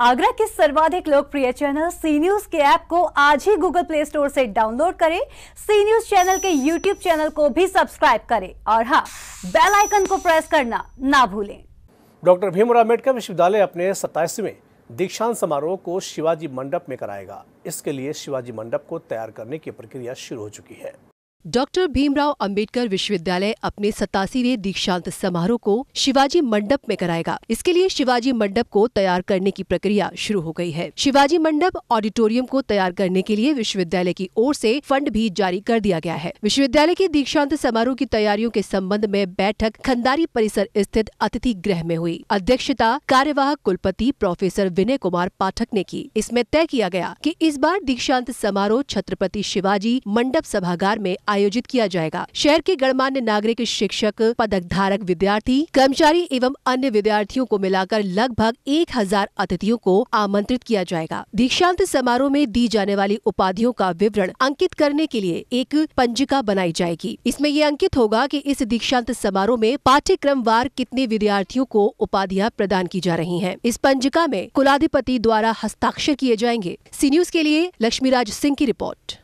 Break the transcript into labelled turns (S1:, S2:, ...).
S1: आगरा के सर्वाधिक लोकप्रिय चैनल सी न्यूज़ के ऐप को आज ही गूगल प्ले स्टोर से डाउनलोड करें। सी न्यूज़ चैनल के यूट्यूब चैनल को भी सब्सक्राइब करें। और हाँ बेल आइकन को प्रेस करना ना भूलें।
S2: डॉक्टर भीमराव अंबेडकर विश्वविद्यालय अपने सत्ताईसवें दीक्षांत समारोह को शिवाजी मंडप में कराएगा। इसके लिए शिवाजी मंडप को तैयार करने की प्रक्रिया शुरू हो चुकी है।
S3: डॉक्टर भीमराव अंबेडकर विश्वविद्यालय अपने सतासीवें दीक्षांत समारोह को शिवाजी मंडप में कराएगा। इसके लिए शिवाजी मंडप को तैयार करने की प्रक्रिया शुरू हो गई है। शिवाजी मंडप ऑडिटोरियम को तैयार करने के लिए विश्वविद्यालय की ओर से फंड भी जारी कर दिया गया है। विश्वविद्यालय के दीक्षांत समारोह की तैयारियों के संबंध में बैठक खंडारी परिसर स्थित अतिथि गृह में हुई। अध्यक्षता कार्यवाहक कुलपति प्रोफेसर विनय कुमार पाठक ने की। इसमें तय किया गया की इस बार दीक्षांत समारोह छत्रपति शिवाजी मंडप सभागार में आयोजित किया जाएगा। शहर के गणमान्य नागरिक, शिक्षक पदक धारक विद्यार्थी, कर्मचारी एवं अन्य विद्यार्थियों को मिलाकर लगभग एक हज़ार अतिथियों को आमंत्रित किया जाएगा। दीक्षांत समारोह में दी जाने वाली उपाधियों का विवरण अंकित करने के लिए एक पंजिका बनाई जाएगी। इसमें ये अंकित होगा कि इस दीक्षांत समारोह में पाठ्यक्रम वार कितने विद्यार्थियों को उपाधियाँ प्रदान की जा रही हैं। इस पंजिका में कुलाधिपति द्वारा हस्ताक्षर किए जाएँगे। सी न्यूज़ के लिए लक्ष्मीराज सिंह की रिपोर्ट।